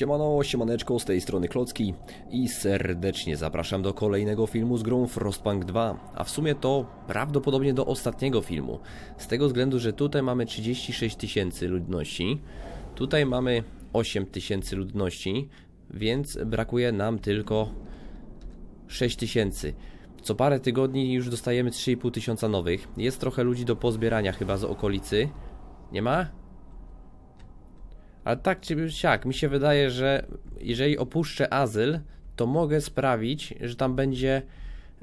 Siemano, siemaneczko, z tej strony Klocki i serdecznie zapraszam do kolejnego filmu z grą Frostpunk 2, a w sumie to prawdopodobnie do ostatniego filmu, z tego względu, że tutaj mamy 36 tysięcy ludności, tutaj mamy 8 tysięcy ludności, więc brakuje nam tylko 6 tysięcy. Co parę tygodni już dostajemy 3,5 tysiąca nowych, jest trochę ludzi do pozbierania chyba z okolicy, nie ma? Ale tak czy siak, mi się wydaje, że jeżeli opuszczę azyl, to mogę sprawić, że tam będzie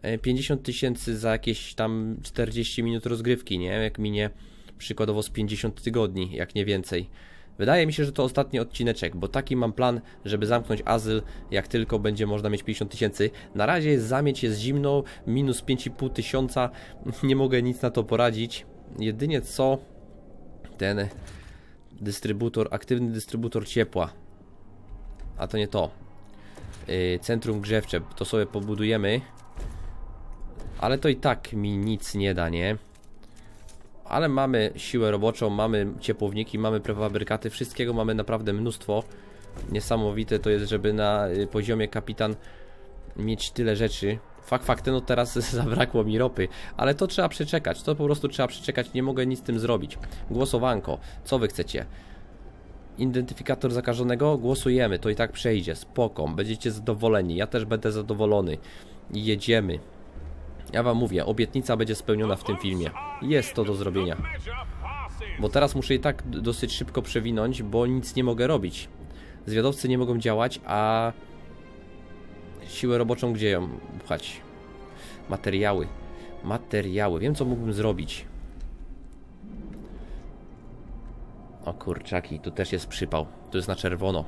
e, 50 tysięcy za jakieś tam 40 minut rozgrywki, nie? Jak minie przykładowo z 50 tygodni, jak nie więcej. Wydaje mi się, że to ostatni odcineczek, bo taki mam plan, żeby zamknąć azyl, jak tylko będzie można mieć 50 tysięcy. Na razie jest zamieć, jest zimno, minus 5,5 tysiąca, nie mogę nic na to poradzić. Jedynie co ten dystrybutor, aktywny dystrybutor ciepła. A to nie to. Yy, centrum grzewcze, to sobie pobudujemy. Ale to i tak mi nic nie da, nie? Ale mamy siłę roboczą, mamy ciepłowniki, mamy prefabrykaty, wszystkiego mamy naprawdę mnóstwo. Niesamowite to jest, żeby na y, poziomie kapitan mieć tyle rzeczy. Fakt no teraz zabrakło mi ropy, ale to trzeba przeczekać, to po prostu trzeba przeczekać, nie mogę nic z tym zrobić. Głosowanko, co wy chcecie? Identyfikator zakażonego? Głosujemy, to i tak przejdzie, spoko, będziecie zadowoleni, ja też będę zadowolony. Jedziemy. Ja wam mówię, obietnica będzie spełniona w tym filmie. Jest to do zrobienia. Bo teraz muszę i tak dosyć szybko przewinąć, bo nic nie mogę robić. Zwiadowcy nie mogą działać, a siłę roboczą gdzie ją pchać? Materiały. Materiały. Wiem co mógłbym zrobić. O kurczaki, tu też jest przypał. Tu jest na czerwono.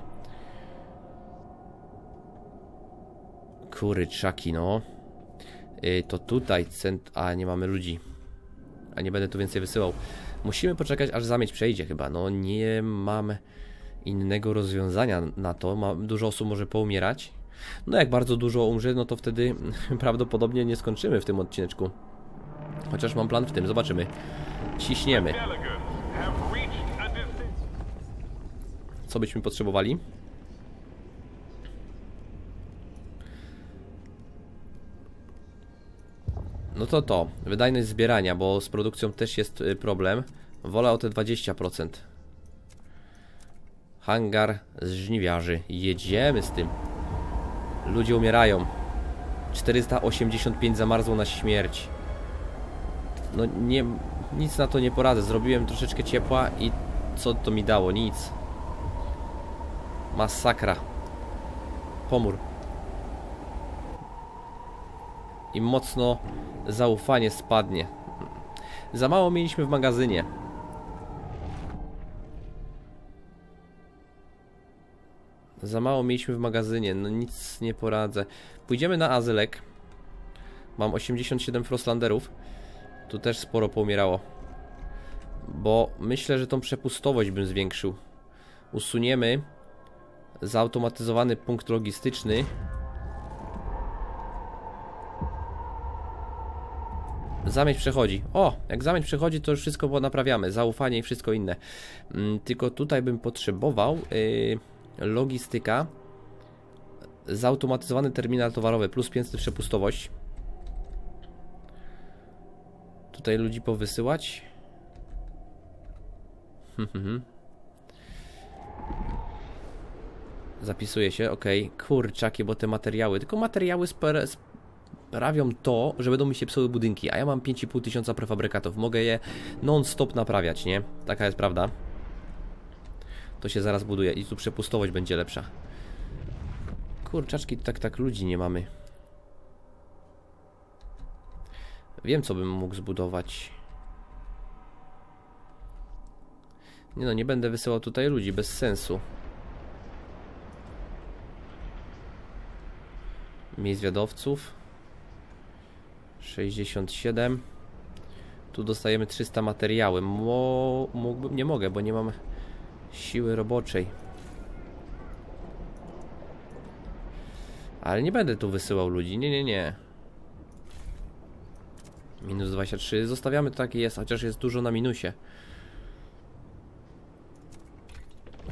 Kurczaki, no. Yy, to tutaj cent... A, nie mamy ludzi. A nie będę tu więcej wysyłał. Musimy poczekać, aż zamieć przejdzie chyba. No, nie mam innego rozwiązania na to. Ma, dużo osób może poumierać. No, jak bardzo dużo umrze, no to wtedy prawdopodobnie nie skończymy w tym odcineczku. Chociaż mam plan w tym, zobaczymy. Ciśniemy. Co byśmy potrzebowali? No to to, wydajność zbierania, bo z produkcją też jest y, problem. Wolę o te 20%. Hangar z żniwiarzy. Jedziemy z tym. Ludzie umierają. 485 zamarzło na śmierć. No nie, nic na to nie poradzę. Zrobiłem troszeczkę ciepła i co to mi dało? Nic. Masakra. Pomór. I mocno zaufanie spadnie. Za mało mieliśmy w magazynie. Za mało mieliśmy w magazynie, no nic nie poradzę. Pójdziemy na azylek. Mam 87 Frostlanderów. Tu też sporo poumierało. Bo myślę, że tą przepustowość bym zwiększył. Usuniemy zautomatyzowany punkt logistyczny. Zamieć przechodzi. O, jak zamieć przechodzi, to już wszystko naprawiamy. Zaufanie i wszystko inne. Mm, tylko tutaj bym potrzebował yy, logistyka. Zautomatyzowany terminal towarowy plus 500 przepustowość. Tutaj ludzi powysyłać. Zapisuje się, ok. Kurczaki, bo te materiały. Tylko materiały sprawią to, że będą mi się psuły budynki, a ja mam 5,5 tysiąca prefabrykatów. Mogę je non-stop naprawiać, nie? Taka jest prawda. To się zaraz buduje i tu przepustowość będzie lepsza. Kurczaczki, tak, tak ludzi nie mamy. Wiem, co bym mógł zbudować. Nie no, nie będę wysyłał tutaj ludzi, bez sensu. Miejsc wiadowców 67 Tu dostajemy 300 materiały Mo mógłbym, Nie mogę, bo nie mam siły roboczej. Ale nie będę tu wysyłał ludzi. Nie, nie, nie. Minus 23 Zostawiamy to takie jest, chociaż jest dużo na minusie.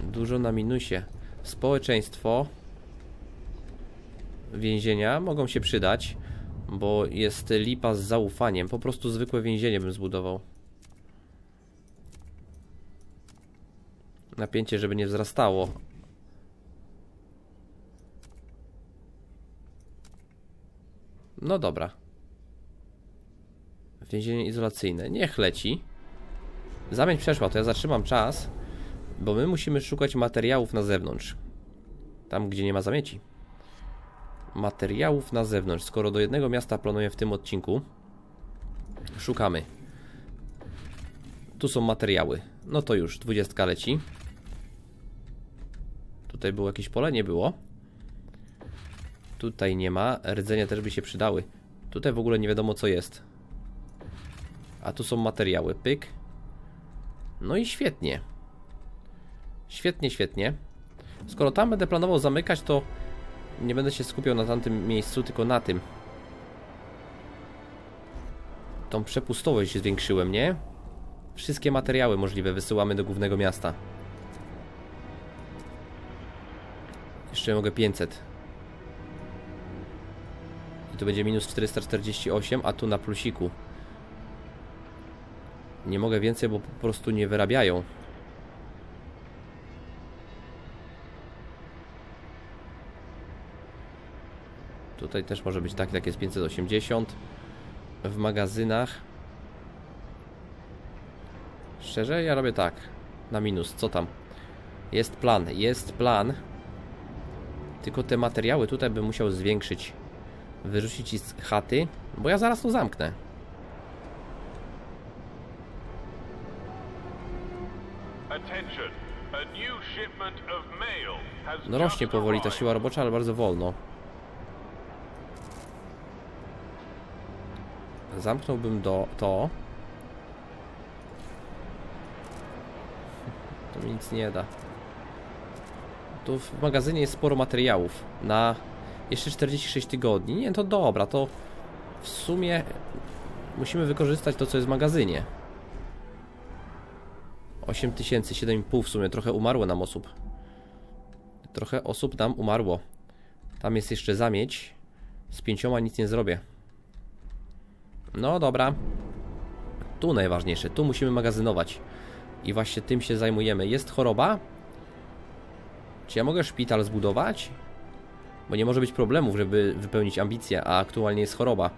Dużo na minusie. Społeczeństwo więzienia mogą się przydać, bo jest lipa z zaufaniem. Po prostu zwykłe więzienie bym zbudował. Napięcie, żeby nie wzrastało. No dobra. Więzienie izolacyjne. Niech leci. Zamieć przeszła, to ja zatrzymam czas, bo my musimy szukać materiałów na zewnątrz. Tam, gdzie nie ma zamieci. Materiałów na zewnątrz. Skoro do jednego miasta planuję w tym odcinku, szukamy. Tu są materiały. No to już, 20 leci. Tutaj było jakieś pole? Nie było. Tutaj nie ma. Rdzenia też by się przydały. Tutaj w ogóle nie wiadomo co jest. A tu są materiały. Pyk. No i świetnie. Świetnie, świetnie. Skoro tam będę planował zamykać, to nie będę się skupiał na tamtym miejscu, tylko na tym. Tą przepustowość zwiększyłem, nie? Wszystkie materiały możliwe wysyłamy do głównego miasta. Jeszcze mogę 500. I to będzie minus 448, a tu na plusiku. Nie mogę więcej, bo po prostu nie wyrabiają. Tutaj też może być tak, jak jest 580. W magazynach. Szczerze, ja robię tak. Na minus, co tam? Jest plan, jest plan. Tylko te materiały tutaj bym musiał zwiększyć. Wyrzucić z chaty, bo ja zaraz to zamknę. No rośnie powoli ta siła robocza, ale bardzo wolno. Zamknąłbym do to. To mi nic nie da. Tu w magazynie jest sporo materiałów na jeszcze 46 tygodni. Nie, to dobra, to w sumie musimy wykorzystać to, co jest w magazynie. 8000, 7,5 w sumie, trochę umarło nam osób. Trochę osób nam umarło. Tam jest jeszcze zamieć. Z pięcioma nic nie zrobię. No dobra. Tu najważniejsze, tu musimy magazynować. I właśnie tym się zajmujemy. Jest choroba? Czy ja mogę szpital zbudować? Bo nie może być problemów, żeby wypełnić ambicje, a aktualnie jest choroba.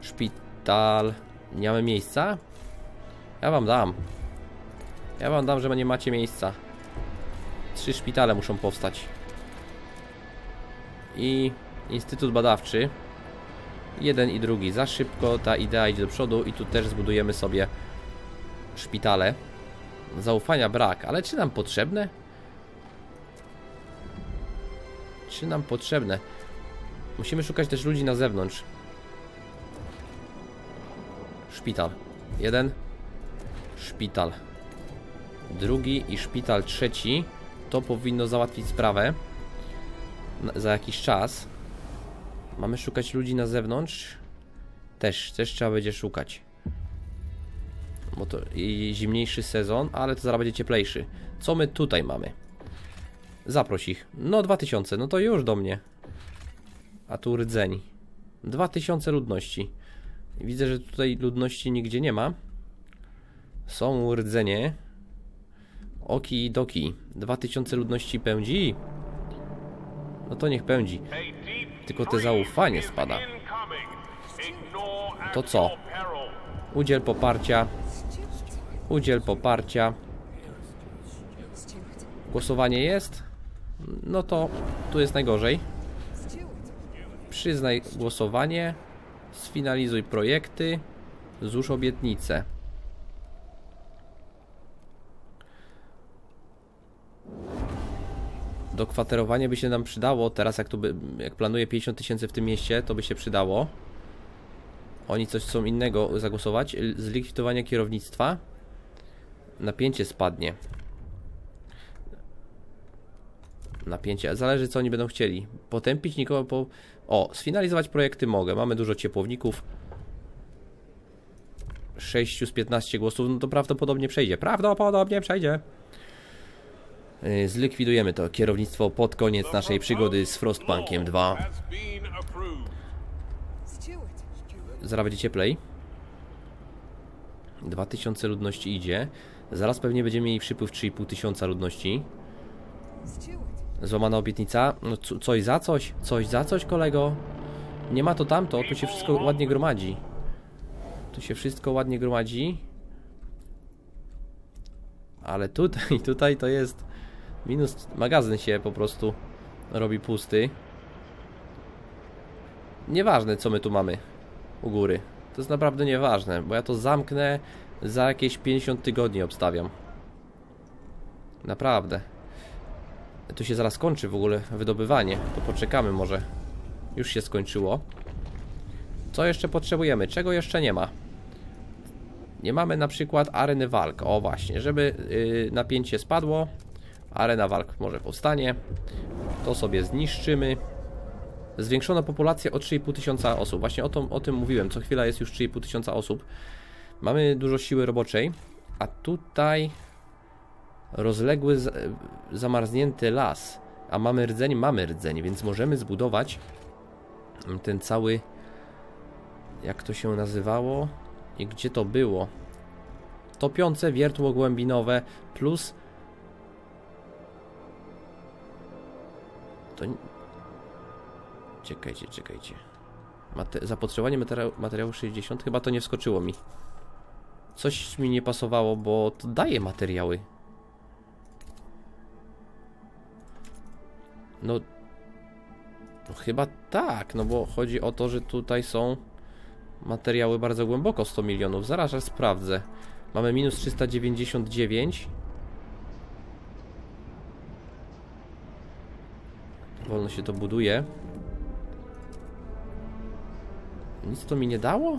Szpital... Nie mamy miejsca? Ja wam dam. Ja wam dam, że nie macie miejsca. Trzy szpitale muszą powstać. I Instytut Badawczy. Jeden i drugi. Za szybko ta idea idzie do przodu i tu też zbudujemy sobie szpitale. Zaufania brak, ale czy nam potrzebne? Czy nam potrzebne? Musimy szukać też ludzi na zewnątrz. Szpital. Jeden. Szpital. Drugi i szpital trzeci. To powinno załatwić sprawę. Za jakiś czas. Mamy szukać ludzi na zewnątrz. Też, też trzeba będzie szukać. Bo to zimniejszy sezon, ale to zaraz będzie cieplejszy. Co my tutaj mamy? Zaproś ich. No 2000, no to już do mnie. A tu rdzeń. 2000 ludności. Widzę, że tutaj ludności nigdzie nie ma. Są rdzenie. Oki doki. 2000 ludności pędzi. No to niech pędzi. Tylko te zaufanie spada. To co? Udziel poparcia. Udziel poparcia. Głosowanie jest? No to tu jest najgorzej. Przyznaj głosowanie. Sfinalizuj projekty. Złóż obietnicę. Dokwaterowanie by się nam przydało. Teraz jak, tu by, jak planuję 50 tysięcy w tym mieście, to by się przydało. Oni coś chcą innego zagłosować. Zlikwidowanie kierownictwa. Napięcie spadnie. Napięcie. Zależy co oni będą chcieli. Potępić nikogo po... O, sfinalizować projekty mogę. Mamy dużo ciepłowników. 6 z 15 głosów, no to prawdopodobnie przejdzie. Prawdopodobnie przejdzie. y, zlikwidujemy to kierownictwo pod koniec naszej przygody z Frostpunkiem 2. Has been approved. Stewart. Zaraz będzie cieplej. 2000 ludności idzie. Zaraz pewnie będziemy mieli przypływ 3,5 tysiąca ludności. Złamana obietnica. No co, coś za coś? Coś za coś, kolego? Nie ma to tamto, tu się wszystko ładnie gromadzi. Tu się wszystko ładnie gromadzi. Ale tutaj, tutaj to jest minus. Magazyn się po prostu robi pusty. Nieważne, co my tu mamy u góry. To jest naprawdę nieważne, bo ja to zamknę za jakieś 50 tygodni, obstawiam. Naprawdę. Tu się zaraz kończy w ogóle wydobywanie. To poczekamy może. Już się skończyło. Co jeszcze potrzebujemy? Czego jeszcze nie ma? Nie mamy na przykład areny walk. O właśnie, żeby yy, napięcie spadło. Arena walk może powstanie. To sobie zniszczymy. Zwiększono populację o 3,5 tysiąca osób. Właśnie o, to, o tym mówiłem. Co chwila jest już 3,5 tysiąca osób. Mamy dużo siły roboczej. A tutaj rozległy, zamarznięty las. A mamy rdzeń? Mamy rdzeń, więc możemy zbudować ten cały. Jak to się nazywało? I gdzie to było? Topiące wiertło głębinowe plus. To. Czekajcie, czekajcie. Mate... Zapotrzebowanie materiału, materiału 60? Chyba to nie wskoczyło mi. Coś mi nie pasowało, bo to daje materiały. No, no chyba tak, no bo chodzi o to, że tutaj są materiały bardzo głęboko 100 milionów. Zaraz aż sprawdzę. Mamy minus 399. Wolno się to buduje. Nic to mi nie dało?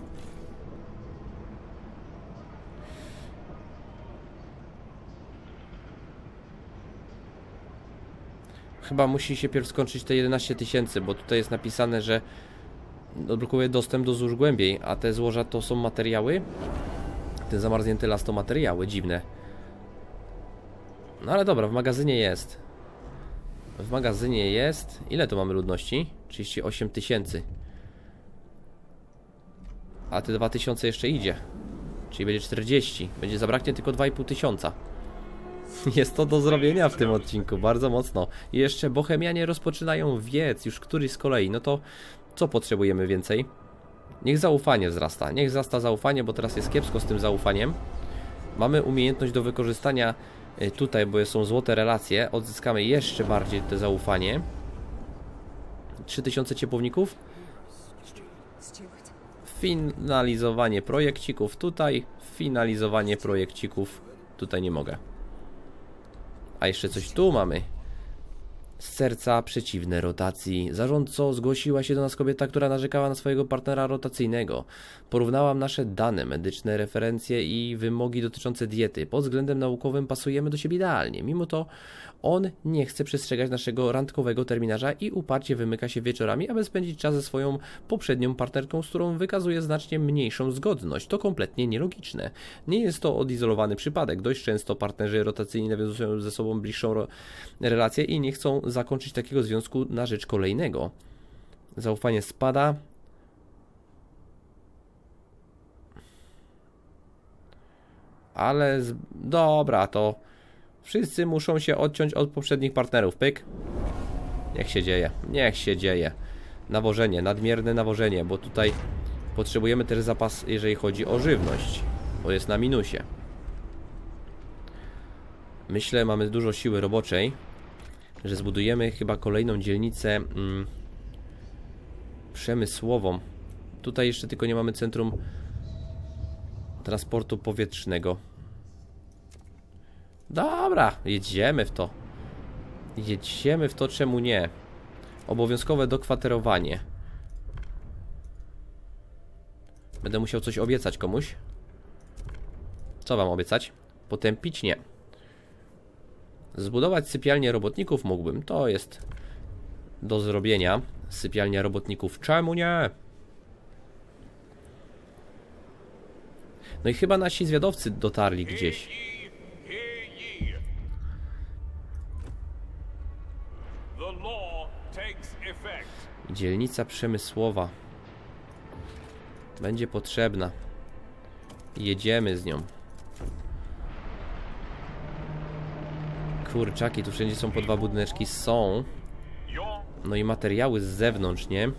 Chyba musi się pierw skończyć te 11 tysięcy, bo tutaj jest napisane, że odblokuje dostęp do złóż głębiej, a te złoża to są materiały. Ten zamarznięty las to materiały, dziwne. No ale dobra, w magazynie jest. W magazynie jest. Ile tu mamy ludności? 38 tysięcy. A te 2000 jeszcze idzie. Czyli będzie 40. Będzie zabraknie tylko 2,5 tysiąca. Jest to do zrobienia w tym odcinku, bardzo mocno. I jeszcze Bohemianie rozpoczynają wiec, już któryś z kolei. No to co potrzebujemy więcej? Niech zaufanie wzrasta. Niech wzrasta zaufanie, bo teraz jest kiepsko z tym zaufaniem. Mamy umiejętność do wykorzystania y, tutaj, bo są złote relacje. Odzyskamy jeszcze bardziej to zaufanie. 3000 ciepłowników. Finalizowanie projekcików tutaj. Finalizowanie projekcików tutaj nie mogę. A jeszcze coś tu mamy. Z serca przeciwne rotacji. Zarządco zgłosiła się do nas kobieta, która narzekała na swojego partnera rotacyjnego. Porównałam nasze dane medyczne, referencje i wymogi dotyczące diety. Pod względem naukowym pasujemy do siebie idealnie. Mimo to on nie chce przestrzegać naszego randkowego terminarza i uparcie wymyka się wieczorami, aby spędzić czas ze swoją poprzednią partnerką, z którą wykazuje znacznie mniejszą zgodność. To kompletnie nielogiczne. Nie jest to odizolowany przypadek. Dość często partnerzy rotacyjni nawiązują ze sobą bliższą relację i nie chcą zakończyć takiego związku na rzecz kolejnego. Zaufanie spada. Ale z... dobra, to wszyscy muszą się odciąć od poprzednich partnerów. Pyk. Niech się dzieje, niech się dzieje. Nawożenie, nadmierne nawożenie, bo tutaj potrzebujemy też zapas, jeżeli chodzi o żywność, bo jest na minusie. Myślę, mamy dużo siły roboczej, że zbudujemy chyba kolejną dzielnicę mm, przemysłową. Tutaj jeszcze tylko nie mamy centrum transportu powietrznego. Dobra, jedziemy w to. Jedziemy w to, czemu nie? Obowiązkowe dokwaterowanie. Będę musiał coś obiecać komuś. Co wam obiecać? Potępić? Nie. Zbudować sypialnię robotników mógłbym. To jest do zrobienia. Sypialnia robotników. Czemu nie? No i chyba nasi zwiadowcy dotarli gdzieś. Dzielnica przemysłowa. Będzie potrzebna. Jedziemy z nią. Kurczaki, tu wszędzie są po dwa budyneczki. Są. No i materiały z zewnątrz, nie?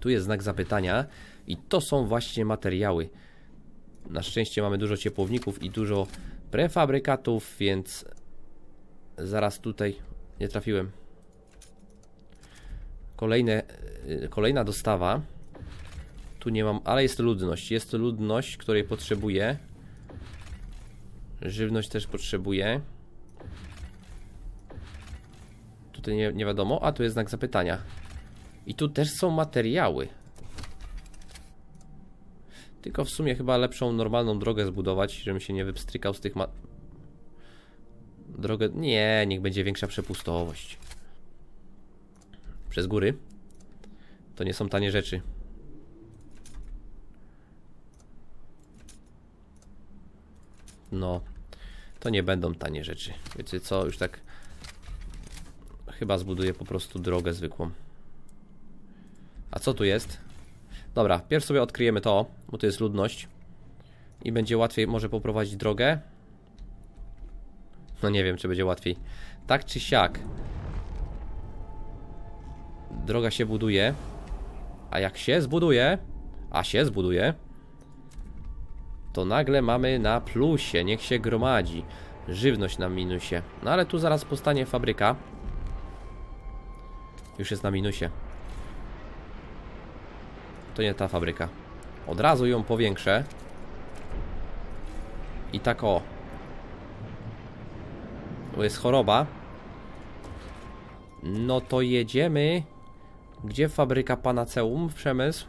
Tu jest znak zapytania. I to są właśnie materiały. Na szczęście mamy dużo ciepłowników i dużo prefabrykatów, więc zaraz tutaj nie trafiłem. Kolejne, y, kolejna dostawa. Tu nie mam, ale jest ludność. Jest ludność, której potrzebuję. Żywność też potrzebuję. Tutaj nie, nie wiadomo, a tu jest znak zapytania. I tu też są materiały. Tylko w sumie chyba lepszą, normalną drogę zbudować, żebym się nie wypstrykał z tych ma... Drogę... Nie, niech będzie większa przepustowość. Przez góry. To nie są tanie rzeczy. No, to nie będą tanie rzeczy. Wiecie co, już tak chyba zbuduję po prostu drogę zwykłą. A co tu jest? Dobra, pierw sobie odkryjemy to, bo to jest ludność. I będzie łatwiej może poprowadzić drogę. No nie wiem, czy będzie łatwiej. Tak czy siak. Droga się buduje. A jak się zbuduje, a się zbuduje, to nagle mamy na plusie, niech się gromadzi. Żywność na minusie. No ale tu zaraz powstanie fabryka. Już jest na minusie. To nie ta fabryka. Od razu ją powiększę. I tak o. Bo jest choroba. No to jedziemy. Gdzie fabryka Panaceum? Przemysł.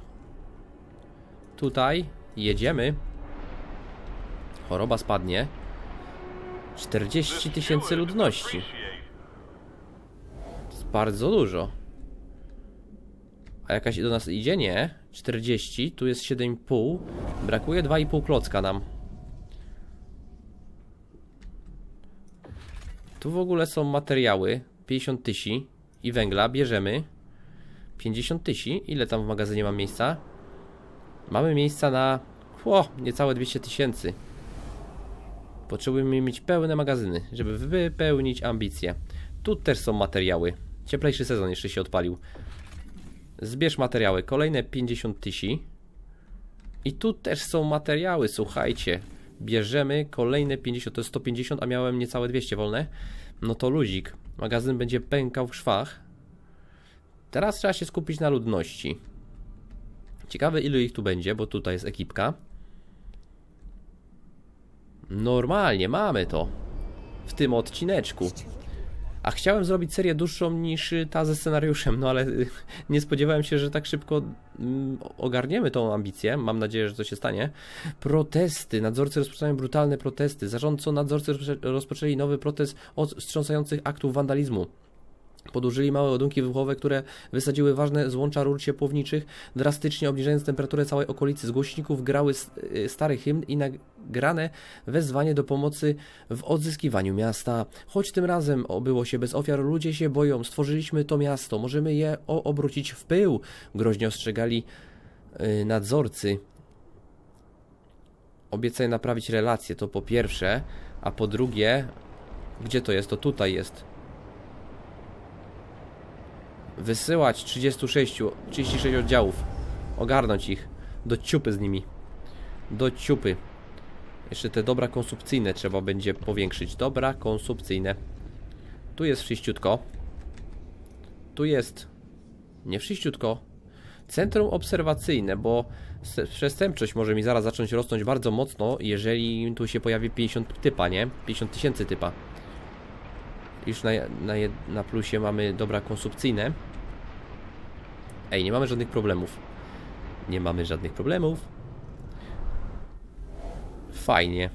Tutaj. Jedziemy. Choroba spadnie. 40 tysięcy ludności. To jest bardzo dużo. A jakaś do nas idzie? Nie. 40, tu jest 7,5. Brakuje 2,5 klocka nam. Tu w ogóle są materiały. 50 tysięcy i węgla bierzemy. 50 tysięcy. Ile tam w magazynie mam miejsca? Mamy miejsca na o, niecałe 200 tysięcy. Potrzebujemy mieć pełne magazyny, żeby wypełnić ambicje. Tu też są materiały. Cieplejszy sezon jeszcze się odpalił. Zbierz materiały. Kolejne 50 tysięcy. I tu też są materiały, słuchajcie. Bierzemy kolejne 50, to jest 150, a miałem niecałe 200 wolne. No to luzik. Magazyn będzie pękał w szwach. Teraz trzeba się skupić na ludności. Ciekawe ilu ich tu będzie, bo tutaj jest ekipka. Normalnie, mamy to. W tym odcineczku. A chciałem zrobić serię dłuższą niż y, ta ze scenariuszem, no ale y, nie spodziewałem się, że tak szybko mm, ogarniemy tą ambicję. Mam nadzieję, że to się stanie. Protesty. Nadzorcy rozpoczynają brutalne protesty. Zarządco nadzorcy rozpoczę- rozpoczęli nowy protest od wstrząsających aktów wandalizmu. Podłużyli małe ładunki wybuchowe, które wysadziły ważne złącza rur ciepłowniczych, drastycznie obniżając temperaturę całej okolicy. Z głośników grały y, stary hymn i nagrane wezwanie do pomocy w odzyskiwaniu miasta. Choć tym razem obyło się bez ofiar, ludzie się boją. Stworzyliśmy to miasto, możemy je obrócić w pył. Groźnie ostrzegali y, nadzorcy. Obiecaj naprawić relacje, to po pierwsze, a po drugie, gdzie to jest? To tutaj jest wysyłać 36, 36 oddziałów, ogarnąć ich, do ciupy z nimi, do ciupy. Jeszcze te dobra konsumpcyjne trzeba będzie powiększyć, dobra konsumpcyjne. Tu jest wszyściutko, tu jest, nie wszyściutko, centrum obserwacyjne, bo przestępczość może mi zaraz zacząć rosnąć bardzo mocno, jeżeli tu się pojawi 50 typa, nie? 50 tysięcy typa. Już na, na, na plusie mamy dobra konsumpcyjne. Ej, nie mamy żadnych problemów. Nie mamy żadnych problemów. Fajnie.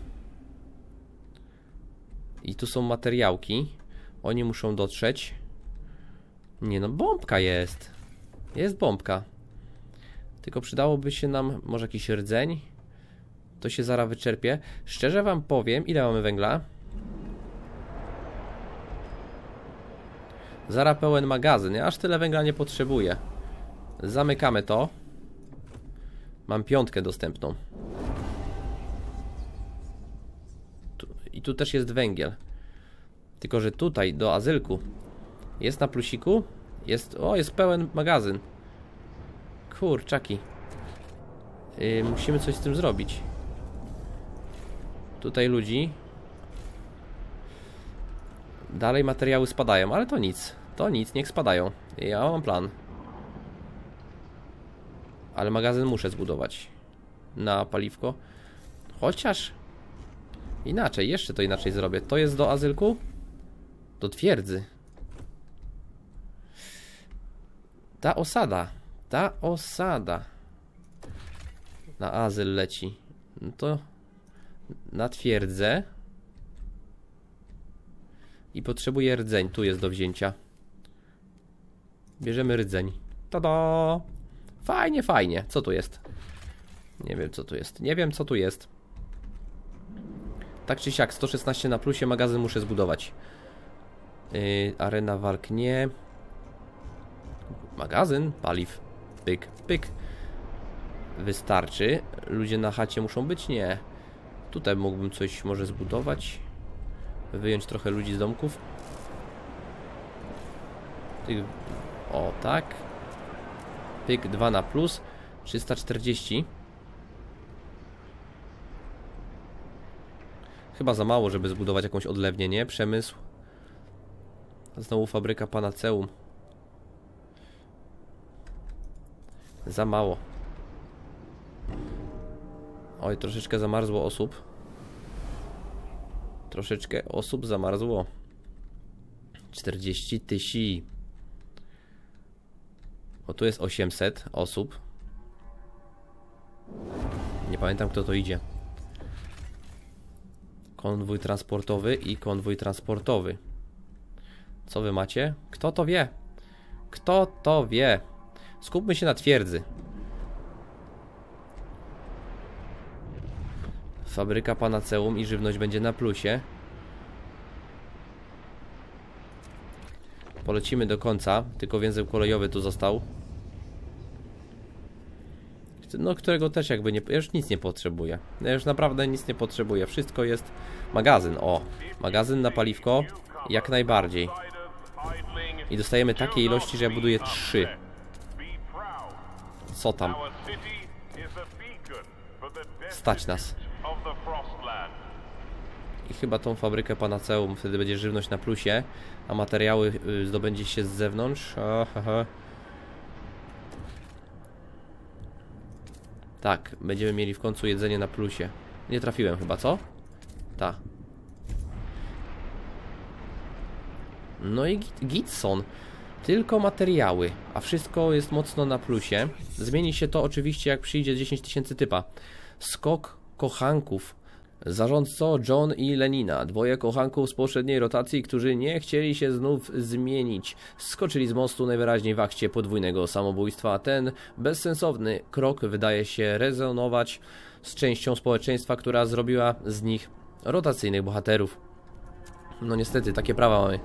I tu są materiałki. Oni muszą dotrzeć. Nie no, bombka jest. Jest bombka. Tylko przydałoby się nam może jakiś rdzeń. To się zaraz wyczerpie. Szczerze wam powiem, ile mamy węgla? Zara pełen magazyn. Ja aż tyle węgla nie potrzebuję. Zamykamy to. Mam piątkę dostępną. Tu, I tu też jest węgiel. Tylko, że tutaj do azylku jest na plusiku. Jest. O, jest pełen magazyn. Kurczaki. Yy, musimy coś z tym zrobić. Tutaj ludzi. Dalej materiały spadają, ale to nic. To nic, niech spadają. Ja mam plan. Ale magazyn muszę zbudować. Na paliwko. Chociaż. Inaczej, jeszcze to inaczej zrobię. To jest do azylku? Do twierdzy. Ta osada. Ta osada. Na azyl leci. No to na twierdzę. I potrzebuję rdzeń. Tu jest do wzięcia. Bierzemy rdzeń. Tada! Fajnie, fajnie. Co tu jest? Nie wiem, co tu jest. Nie wiem, co tu jest. Tak czy siak, 116 na plusie, magazyn muszę zbudować. Yy, arena walk nie. Magazyn, paliw. Pyk, pyk. Wystarczy. Ludzie na chacie muszą być? Nie. Tutaj mógłbym coś może zbudować. Wyjąć trochę ludzi z domków. Tych... O, tak. Pyk 2 na plus. 340. Chyba za mało, żeby zbudować jakąś odlewnię, nie? Przemysł. Znowu fabryka Panaceum. Za mało. Oj, troszeczkę zamarzło osób. Troszeczkę osób zamarzło. 40 tysięcy. O, tu jest 800 osób. Nie pamiętam, kto to idzie. Konwój transportowy i konwój transportowy. Co wy macie? Kto to wie? Kto to wie? Skupmy się na twierdzy. Fabryka Panaceum i żywność będzie na plusie. Polecimy do końca, tylko węzeł kolejowy tu został. No, którego też jakby nie... Ja już nic nie potrzebuję. Ja już naprawdę nic nie potrzebuję. Wszystko jest... Magazyn, o. Magazyn na paliwko. Jak najbardziej. I dostajemy takie ilości, że ja buduję trzy. Co tam? Stać nas. I chyba tą fabrykę Panaceum, wtedy będzie żywność na plusie, a materiały y, zdobędzie się z zewnątrz. Aha. Tak, będziemy mieli w końcu jedzenie na plusie. Nie trafiłem chyba, co? Ta. No i Git- Gitson. Tylko materiały, a wszystko jest mocno na plusie. Zmieni się to oczywiście jak przyjdzie 10 tysięcy typa. Skok kochanków. Zarządco John i Lenina, dwoje kochanków z poprzedniej rotacji, którzy nie chcieli się znów zmienić. Skoczyli z mostu najwyraźniej w akcie podwójnego samobójstwa. Ten bezsensowny krok wydaje się rezonować z częścią społeczeństwa, która zrobiła z nich rotacyjnych bohaterów. No niestety, takie prawa mamy.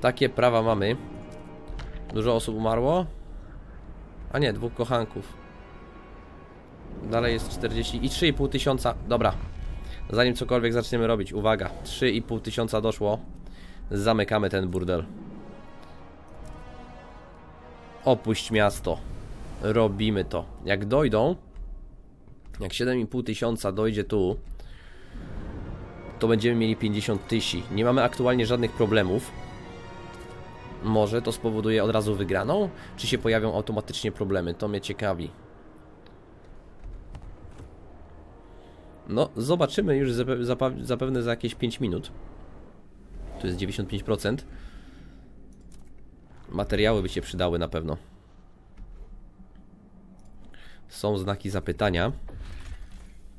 Takie prawa mamy. Dużo osób umarło? A nie, dwóch kochanków. Dalej jest 40 i 3,5 tysiąca. Dobra. Zanim cokolwiek zaczniemy robić, uwaga. 3,5 tysiąca doszło. Zamykamy ten burdel. Opuść miasto. Robimy to. Jak dojdą, jak 7,5 tysiąca dojdzie tu, to będziemy mieli 50 tysięcy. Nie mamy aktualnie żadnych problemów. Może to spowoduje od razu wygraną? Czy się pojawią automatycznie problemy? To mnie ciekawi. No, zobaczymy już zape zape zapewne za jakieś 5 minut. Tu jest 95%. Materiały by się przydały na pewno. Są znaki zapytania.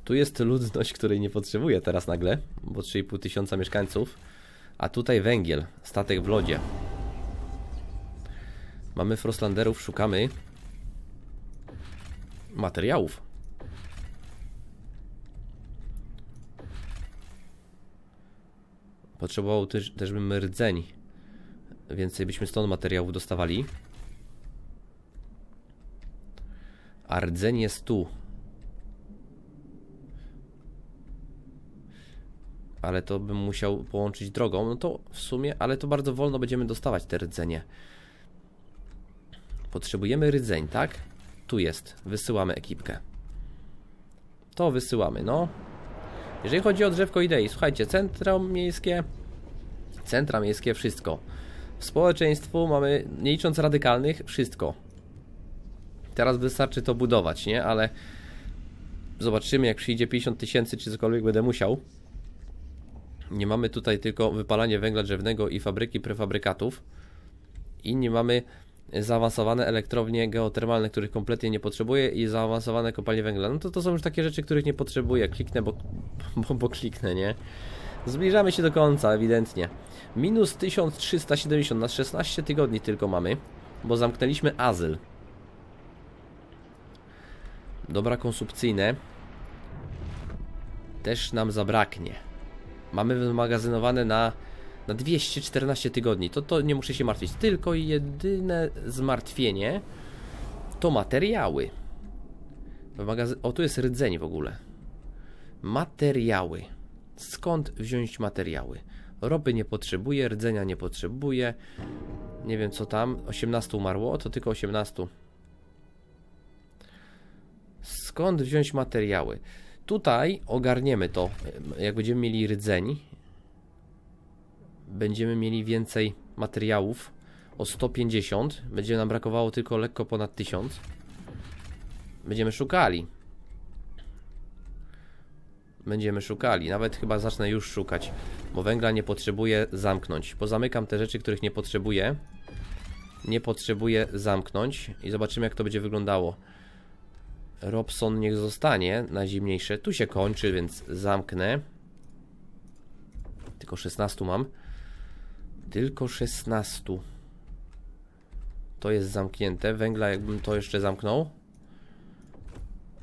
Tu jest ludność, której nie potrzebuje teraz nagle, bo 3,5 tysiąca mieszkańców. A tutaj węgiel, statek w lodzie. Mamy Frostlanderów, szukamy materiałów. Potrzebował też, też bym rdzeń. Więcej byśmy stąd materiałów dostawali. A rdzeń jest tu. Ale to bym musiał połączyć drogą. No to w sumie, ale to bardzo wolno będziemy dostawać te rdzenie. Potrzebujemy rdzeń, tak? Tu jest. Wysyłamy ekipkę. To wysyłamy, no. Jeżeli chodzi o drzewko idei, słuchajcie, centrum miejskie, centra miejskie, wszystko. W społeczeństwu mamy, nie licząc radykalnych, wszystko. Teraz wystarczy to budować, nie? Ale zobaczymy, jak przyjdzie 50 tysięcy, czy cokolwiek będę musiał. Nie mamy tutaj tylko wypalanie węgla drzewnego i fabryki prefabrykatów. I nie mamy zaawansowane elektrownie geotermalne, których kompletnie nie potrzebuję i zaawansowane kopalnie węgla. No to to są już takie rzeczy, których nie potrzebuję. Kliknę, bo, bo, bo kliknę, nie? Zbliżamy się do końca, ewidentnie. Minus 1370 na 16 tygodni tylko mamy, bo zamknęliśmy azyl. Dobra konsumpcyjne też nam zabraknie. Mamy wymagazynowane na, na 214 tygodni. To, to nie muszę się martwić. Tylko jedyne zmartwienie to materiały. O, tu jest rdzeń w ogóle. Materiały. Skąd wziąć materiały? Ropy nie potrzebuję, rdzenia nie potrzebuję. Nie wiem co tam. 18 umarło, to tylko 18. Skąd wziąć materiały? Tutaj ogarniemy to. Jak będziemy mieli rdzeń, będziemy mieli więcej materiałów o 150. Będzie nam brakowało tylko lekko ponad 1000. Będziemy szukali. Będziemy szukali. Nawet chyba zacznę już szukać, bo węgla nie potrzebuję zamknąć. Pozamykam te rzeczy, których nie potrzebuję. Nie potrzebuję zamknąć i zobaczymy jak to będzie wyglądało. Robson niech zostanie na zimniejsze. Tu się kończy, więc zamknę. Tylko 16 mam. Tylko 16. To jest zamknięte. Węgla jakbym to jeszcze zamknął.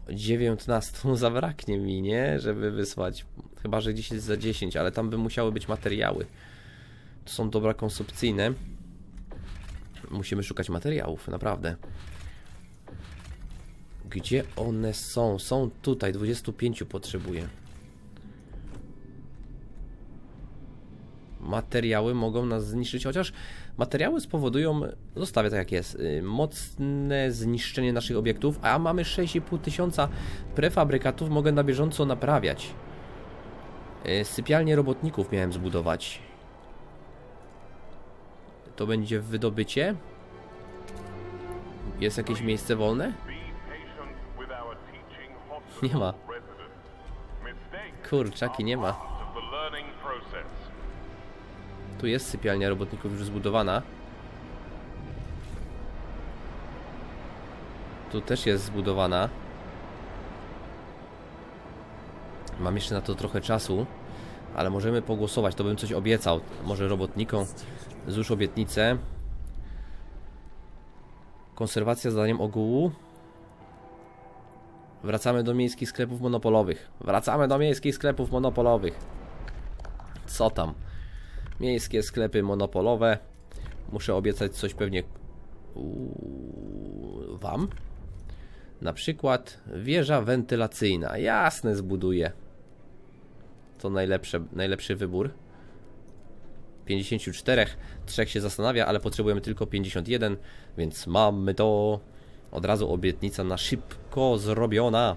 19 zabraknie mi, nie? Żeby wysłać. Chyba, że gdzieś jest za 10, ale tam by musiały być materiały. To są dobra konsumpcyjne. Musimy szukać materiałów, naprawdę. Gdzie one są? Są tutaj, 25 potrzebuję. Materiały mogą nas zniszczyć, chociaż materiały spowodują, zostawię tak jak jest, y, mocne zniszczenie naszych obiektów, a mamy 6,5 tysiąca prefabrykatów, mogę na bieżąco naprawiać. Y, Sypialnie robotników miałem zbudować. To będzie wydobycie. Jest jakieś miejsce wolne? Nie ma. Kurczaki, nie ma. Tu jest sypialnia robotników już zbudowana. Tu też jest zbudowana. Mam jeszcze na to trochę czasu, ale możemy pogłosować. To bym coś obiecał. Może robotnikom złóż obietnicę. Konserwacja zdaniem ogółu. Wracamy do miejskich sklepów monopolowych. Wracamy do miejskich sklepów monopolowych. Co tam? Miejskie sklepy monopolowe. Muszę obiecać coś pewnie wam. Na przykład wieża wentylacyjna. Jasne, zbuduję. To najlepsze, najlepszy wybór. 54, trzech się zastanawia, ale potrzebujemy tylko 51, więc mamy to. Od razu obietnica na szybko zrobiona.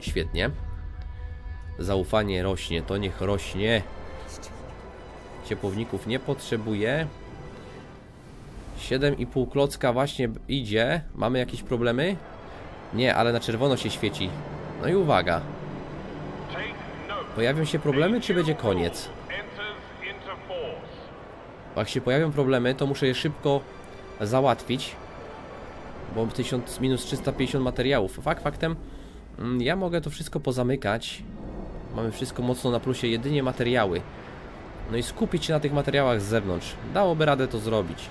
Świetnie. Zaufanie rośnie, to niech rośnie. Ciepłowników nie potrzebuję. 7,5 klocka właśnie idzie. Mamy jakieś problemy? Nie, ale na czerwono się świeci. No i uwaga. Pojawią się problemy, czy będzie koniec? Bo jak się pojawią problemy, to muszę je szybko załatwić. Bo mam 1000 minus 350 materiałów. Fakt faktem, mm, ja mogę to wszystko pozamykać. Mamy wszystko mocno na plusie, jedynie materiały. No i skupić się na tych materiałach z zewnątrz. Dałoby radę to zrobić.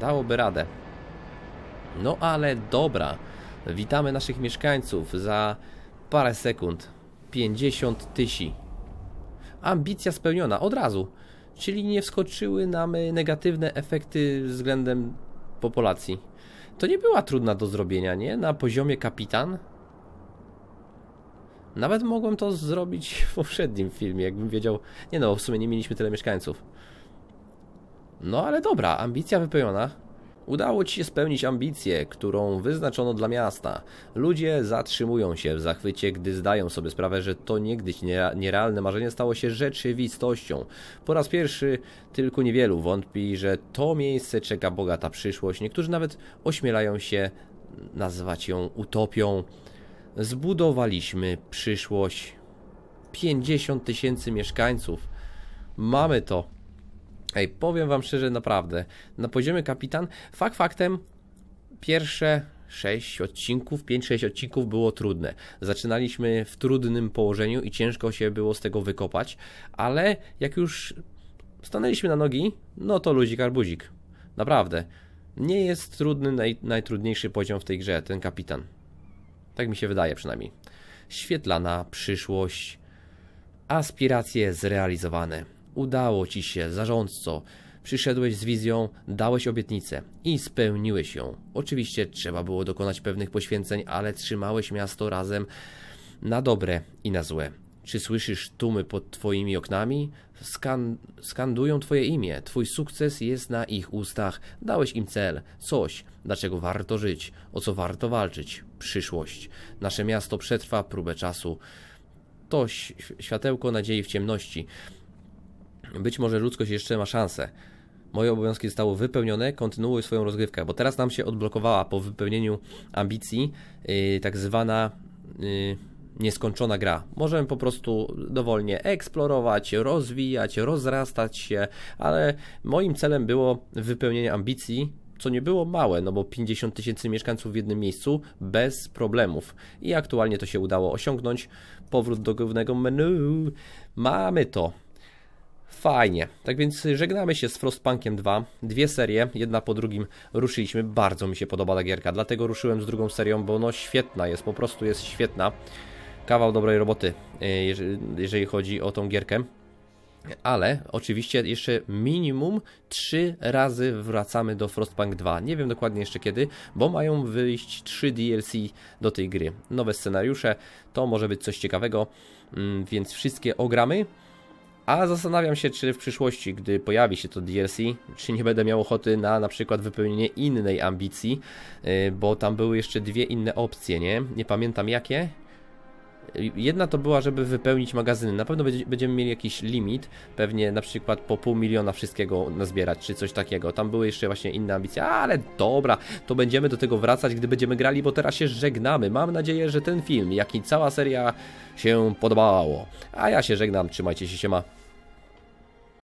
Dałoby radę. No ale dobra. Witamy naszych mieszkańców za parę sekund. 50 tysięcy. ambicja spełniona od razu. Czyli nie wskoczyły nam negatywne efekty względem populacji. To nie była trudna do zrobienia, nie? Na poziomie kapitan. Nawet mogłem to zrobić w poprzednim filmie, jakbym wiedział. Nie no, w sumie nie mieliśmy tyle mieszkańców. No ale dobra, ambicja wypełniona. Udało ci się spełnić ambicję, którą wyznaczono dla miasta. Ludzie zatrzymują się w zachwycie, gdy zdają sobie sprawę, że to niegdyś nierealne marzenie stało się rzeczywistością. Po raz pierwszy tylko niewielu wątpi, że to miejsce czeka bogata przyszłość. Niektórzy nawet ośmielają się nazywać ją utopią. Zbudowaliśmy przyszłość. 50 tysięcy mieszkańców. Mamy to. Ej, powiem wam szczerze, naprawdę. Na poziomie kapitan, fakt faktem, pierwsze 6 odcinków, 5-6 odcinków było trudne. Zaczynaliśmy w trudnym położeniu i ciężko się było z tego wykopać, ale jak już stanęliśmy na nogi, no to luzik arbuzik. Naprawdę. Nie jest trudny, naj, najtrudniejszy poziom w tej grze, ten kapitan. Tak mi się wydaje przynajmniej. Świetlana przyszłość, aspiracje zrealizowane. Udało ci się, zarządco. Przyszedłeś z wizją, dałeś obietnicę i spełniłeś ją. Oczywiście trzeba było dokonać pewnych poświęceń, ale trzymałeś miasto razem na dobre i na złe. Czy słyszysz tłumy pod twoimi oknami? Skan skandują twoje imię. Twój sukces jest na ich ustach. Dałeś im cel, coś, dlaczego warto żyć, o co warto walczyć. Przyszłość. Nasze miasto przetrwa próbę czasu. To światełko nadziei w ciemności. Być może ludzkość jeszcze ma szansę. Moje obowiązki zostały wypełnione, kontynuuj swoją rozgrywkę, bo teraz nam się odblokowała po wypełnieniu ambicji yy, tak zwana yy, nieskończona gra. Możemy po prostu dowolnie eksplorować, rozwijać, rozrastać się, ale moim celem było wypełnienie ambicji, co nie było małe, no bo 50 tysięcy mieszkańców w jednym miejscu bez problemów. I aktualnie to się udało osiągnąć. Powrót do głównego menu. Mamy to. Fajnie. Tak więc żegnamy się z Frostpunkiem 2. Dwie serie, jedna po drugim ruszyliśmy. Bardzo mi się podoba ta gierka, dlatego ruszyłem z drugą serią, bo no świetna jest, po prostu jest świetna. Kawał dobrej roboty, e, jeżeli- chodzi o tą gierkę. Ale oczywiście jeszcze minimum 3 razy wracamy do Frostpunk 2. Nie wiem dokładnie jeszcze kiedy, bo mają wyjść 3 DLC do tej gry. Nowe scenariusze, to może być coś ciekawego, mm, więc wszystkie ogramy. A zastanawiam się, czy w przyszłości, gdy pojawi się to DLC, czy nie będę miał ochoty na na przykład wypełnienie innej ambicji, yy, bo tam były jeszcze dwie inne opcje, nie? Nie pamiętam jakie. Jedna to była, żeby wypełnić magazyny. Na pewno będzie- będziemy mieli jakiś limit, pewnie na przykład po pół miliona wszystkiego nazbierać, czy coś takiego. Tam były jeszcze właśnie inne ambicje, ale dobra, to będziemy do tego wracać, gdy będziemy grali, bo teraz się żegnamy. Mam nadzieję, że ten film, jak i cała seria się podobało. A ja się żegnam, trzymajcie się, siema.